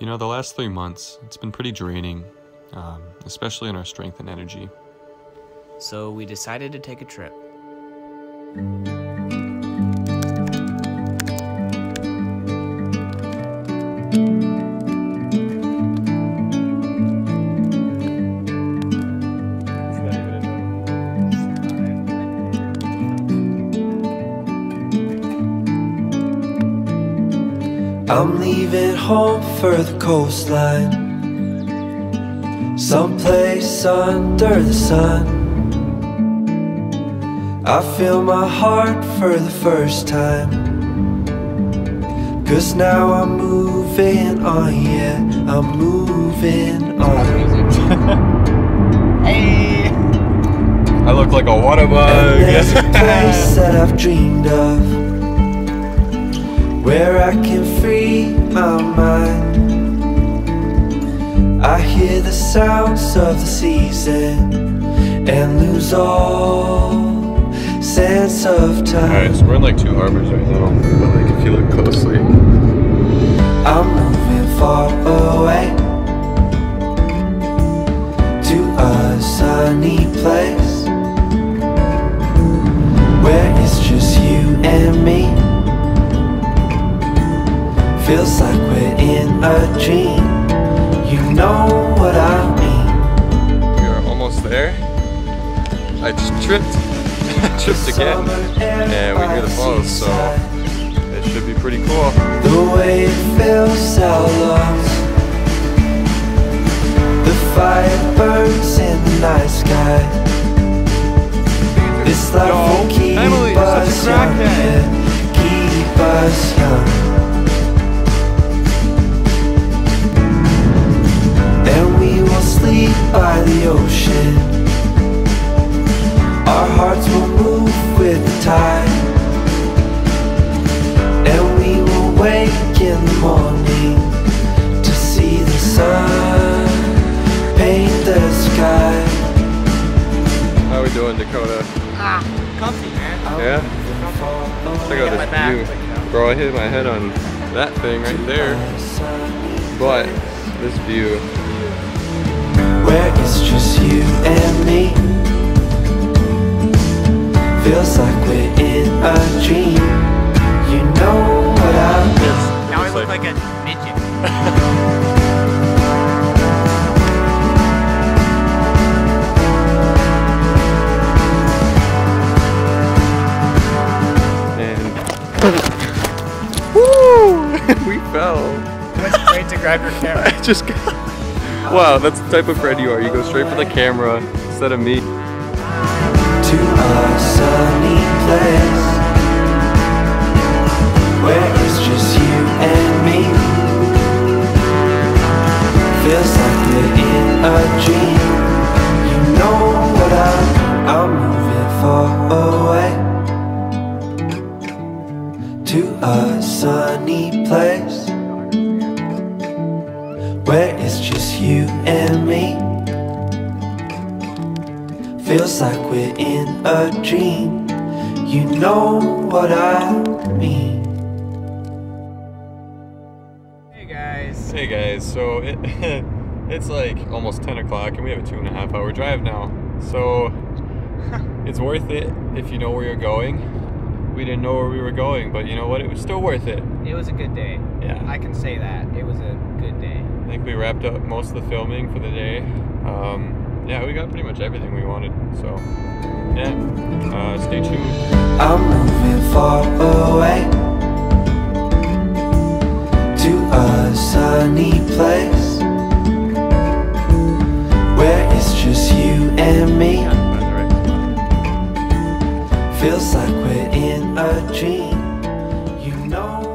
You know, the last three months, it's been pretty draining, um, especially in our strength and energy. So we decided to take a trip. I'm leaving home for the coastline. Someplace under the sun. I feel my heart for the first time. Cause now I'm moving on, yeah I'm moving on. Hey! I look like a water And bug! there's a place that I've dreamed of where I can free my mind. I hear the sounds of the season and lose all sense of time. Alright, so we're in like Two Harbors right now, but like if you look closely. I'm a dream. You know what I mean. We are almost there. I just tripped. tripped again. And we hear the falls, so it should be pretty cool. The way it feels our lost. The fire burns in the night sky. This life Yo, will keep Emily, a us young, keep us morning to see the sun paint the sky. How we doing, Dakota? Ah, comfy, man. Yeah? Check out this back, view. but, you. Bro, I hit my head on that thing right there. But this view, Where it's just you and me. Feels like we're in a dream. You know look like- like a midget. and woo, we fell. Went straight to grab your camera. I just got. Wow, that's the type of friend you are. You go straight for the camera instead of me. To a sunny place where it's just you where it's just you and me. Feels like we're in a dream. You know what I mean. Hey guys. Hey guys, so it it's like almost 10 o'clock and we have a two and a half hour drive now. So it's worth it if you know where you're going. We didn't know where we were going, but you know what? It was still worth it. It was a good day. Yeah. I can say that. It was a good day. I think we wrapped up most of the filming for the day. Um, yeah, we got pretty much everything we wanted. So, yeah, uh, stay tuned. I'm moving far away to a sunny place where it's just you and me. Feels like we're in a dream. You know